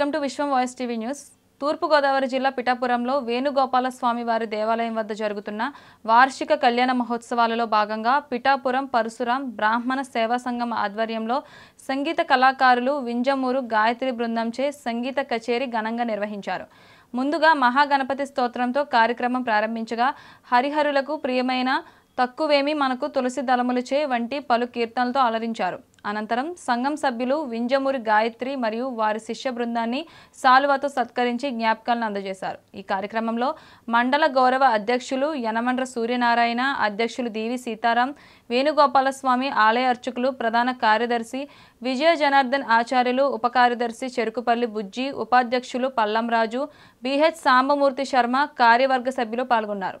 Welcome to Vishwam voice TV news. Thoorpu Godavari జిల్లా పిఠాపురంలో వేణుగోపాల స్వామి వారి దేవాలయం వద్ద జరుగుతున్న వార్షిక కళ్యాణ మహోత్సవాలలో భాగంగా పిఠాపురం పరశురాం బ్రాహ్మణ సేవా సంఘం ఆధ్వర్యంలో సంగీత కళాకారులు వింజమూరు గాయత్రి బృందంచే సంగీత కచేరీ ఘనంగా నిర్వహించారు. ముందుగా మహాగణపతి స్తోత్రంతో కార్యక్రమం ప్రారంభించగా హరిహరులకు ప్రియమైన తక్కువేమీ మనకు తులసి దళములచే వంటి పలు కీర్తనలతో అలరించారు. అనంతరం సంఘం సభ్యులు వింజమూరి గాయత్రి మరియు వారి శిష్య బృందాన్ని సాలువతో సత్కరించి జ్ఞాపకాలను అందజేశారు. ఈ కార్యక్రమంలో మండల గౌరవ అధ్యక్షులు యనమండ్ర సూర్యనారాయణ అధ్యక్షులు దీవి సీతారాం వేణుగోపాలస్వామి ఆలయ అర్చకులు ప్రధాన కార్యదర్శి విజయ జనార్దన్ ఆచార్యులు ఉప కార్యదర్శి చెరుకుపల్లి బుజ్జి ఉపాధ్యక్షులు పల్లం రాజు బిహెచ్ సాంబమూర్తి శర్మ కార్యవర్గ సభ్యులు పాల్గొన్నారు.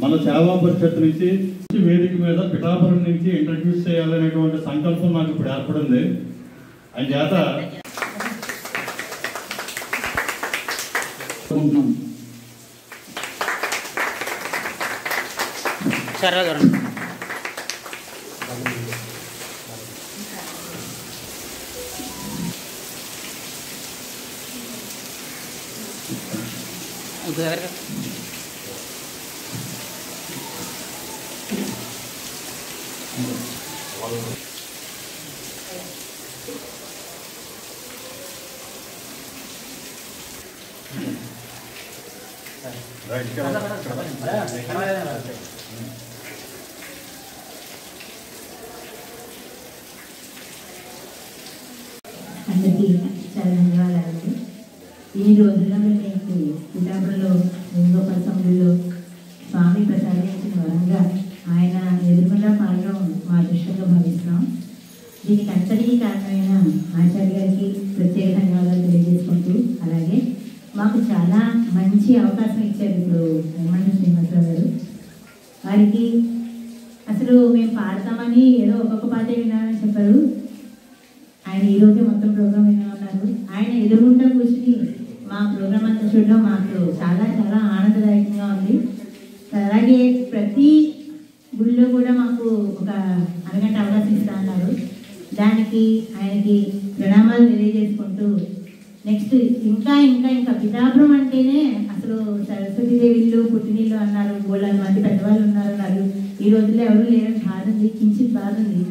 మన సేవా పరిషత్ నుంచి వేదిక మీద పిఠాపురం నుంచి ఇంట్రడ్యూస్ చేయాలనేటువంటి సంకల్పం నాకు ఇప్పుడు ఏర్పడింది. అని చేత సరే చూడండి దగ్గరగా అందరికీ చాలా ధన్యవాదాలండి ఈ రోజుల్లో మీకు పిఠాపురంలో వేణుగోపాల స్వామిలో స్వామి ప్రసాదించిన వరంగా ఆయన ఎదురుగుండా పాలన మా దృష్టిలో భావిస్తున్నాం దీనికి అంతటికీ కారణమైన ఆచార్య గారికి ప్రత్యేక ధన్యవాదాలు తెలియజేసుకుంటూ అలాగే మాకు చాలా మంచి అవకాశం ఇచ్చారు ఇప్పుడు వెంకట శ్రీనివాసరావు గారు. వారికి అసలు మేము పాడతామని ఏదో ఒక్కొక్క పాటే వినాలని చెప్పారు. ఆయన ఈ మొత్తం ప్రోగ్రామ్ విన్నా ఉన్నారు. ఆయన ఎదురుగుండా కూర్చుని మా ప్రోగ్రామ్ అంతా చూడడం మాకు చాలా చాలా ఆనందదాయకంగా ఉంది. అలాగే ప్రతి గుడిలో కూడా మాకు ఒక అరగంట అవకాశం ఇస్తా అన్నారు. దానికి ఆయనకి ప్రణామాలు తెలియజేసుకుంటూ నెక్స్ట్ ఇంకా ఇంకా ఇంకా పితాభ్రం అంటేనే అసలు సరస్వతీదేవిళ్ళు పుట్టినీళ్ళు అన్నారు బోళ్ళ మంది పెద్దవాళ్ళు ఉన్నారు అన్నారు. ఈ రోజుల్లో ఎవరు లేరని బాధ ఉంది కించిత్ బాధ ఉంది.